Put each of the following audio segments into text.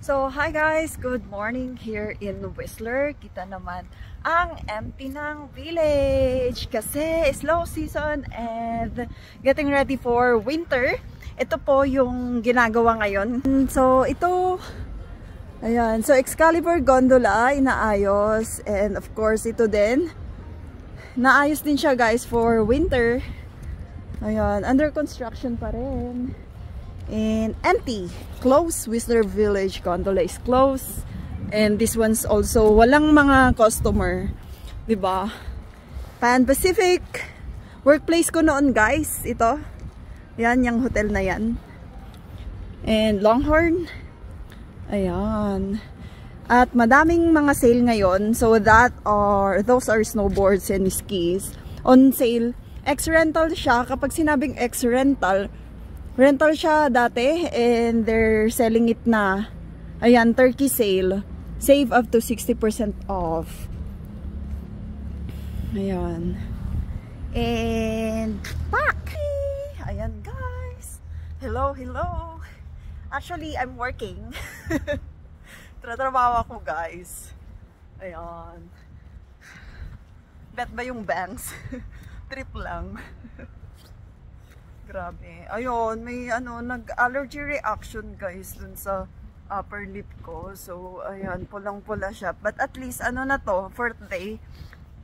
So, hi guys! Good morning here in Whistler. Kita naman ang empty ng village kasi slow season and getting ready for winter. Ito po yung ginagawa ngayon. So, ito ayan. So, Excalibur Gondola inaayos and of course ito din naayos din siya guys for winter. Ayan, under construction pa rin. And empty. Close. Whistler Village gondola is closed. And this one's also walang mga customer. 'Di ba? Pan Pacific. Workplace ko noon, guys. Ito. Yan, yung hotel na yan. And Longhorn. Ayan. At madaming mga sale ngayon. So that are, those are snowboards and skis. On sale. X-rental siya. Kapag sinabing X-rental, rental siya dati and they're selling it na ayan, turkey sale. Save up to 60% off. Ayan. And back! Ayan guys. Hello hello. Actually I'm working. Tratrabaho ako guys. Ayan. Bet ba yung banks? Trip lang Grabe. Ayun, may ano, nag-allergy reaction guys dun sa upper lip ko. So, ayan, pulang-pula siya. But at least, ano na to, fourth day,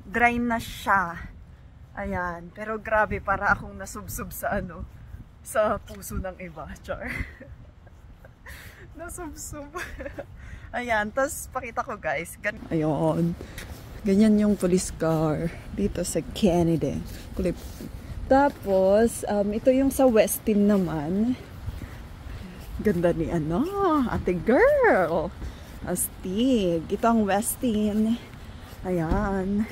dry na siya. Ayan. Pero grabe, para akong nasubsob sa ano, sa puso ng iba. Char. nasubsob. ayan, tapos pakita ko guys. Gan Ayun. Ganyan yung police car dito sa Canada. Kulip tapos, um, ito yung sa Westin naman. Ganda ni ano, ate girl. Astig. Ito ang Westin. Ayan.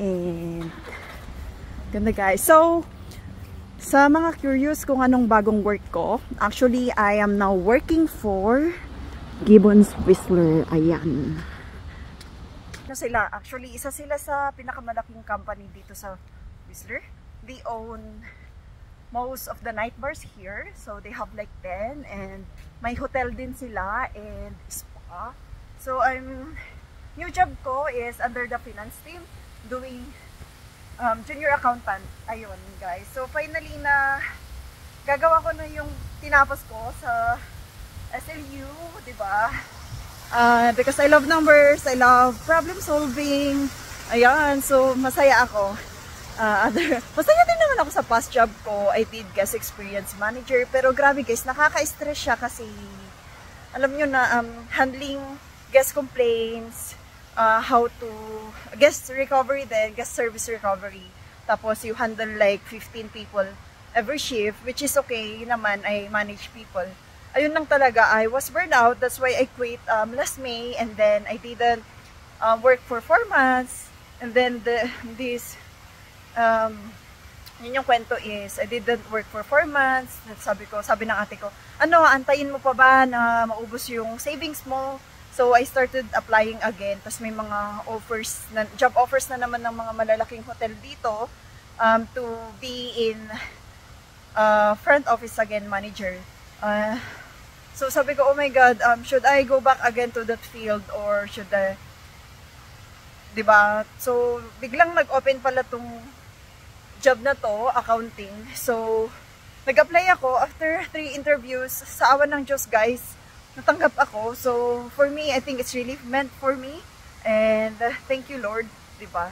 And, ganda guys. So, sa mga curious kung anong bagong work ko, actually, I am now working for Gibbons Whistler. Ayan. Ano sila? Actually, isa sila sa pinakamalaking company dito sa Whistler they own most of the night bars here. So they have like 10 and may hotel din sila and spa. So I'm new job ko is under the finance team doing um, junior accountant. Ayun guys. So finally na gagawa ko na yung tinapos ko sa SLU, 'di ba? Uh, because I love numbers, I love problem solving. Ayan, so masaya ako uh, other, masaya din naman ako sa past job ko. I did guest experience manager. Pero grabe guys, nakaka-stress siya kasi alam nyo na um, handling guest complaints, uh, how to, guest recovery din, guest service recovery. Tapos you handle like 15 people every shift, which is okay naman, I manage people. Ayun lang talaga, I was burned out. That's why I quit um, last May and then I didn't uh, work for 4 months. And then the, this um, yun yung kwento is, I didn't work for 4 months. Sabi ko, sabi ng ate ko, ano, antayin mo pa ba na maubos yung savings mo? So, I started applying again. Tapos may mga offers, na, job offers na naman ng mga malalaking hotel dito um, to be in uh, front office again, manager. Uh, so, sabi ko, oh my God, um, should I go back again to that field or should I, 'di ba? So, biglang nag-open pala tong job na to, accounting. So, nag-apply ako after three interviews. Sa awan ng Diyos, guys, natanggap ako. So, for me, I think it's really meant for me. And uh, thank you, Lord. ba? Diba?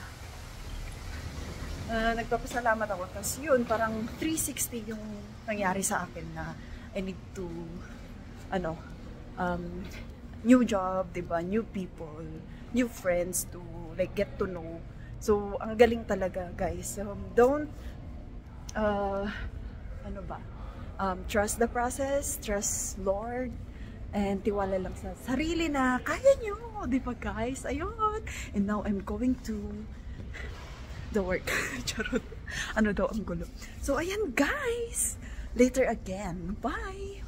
Uh, nagpapasalamat ako. Tapos yun, parang 360 yung nangyari sa akin na I need to, ano, um, new job, 'di ba? New people, new friends to like get to know So, ang galing talaga, guys. Um, don't, uh, ano ba? Um, trust the process, trust Lord, and tiwala lang sa sarili na kaya nyo, di ba guys? Ayun. And now, I'm going to the work. Charot. Ano daw ang gulo. So, ayan guys. Later again. Bye!